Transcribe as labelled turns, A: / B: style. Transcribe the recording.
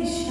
A: Please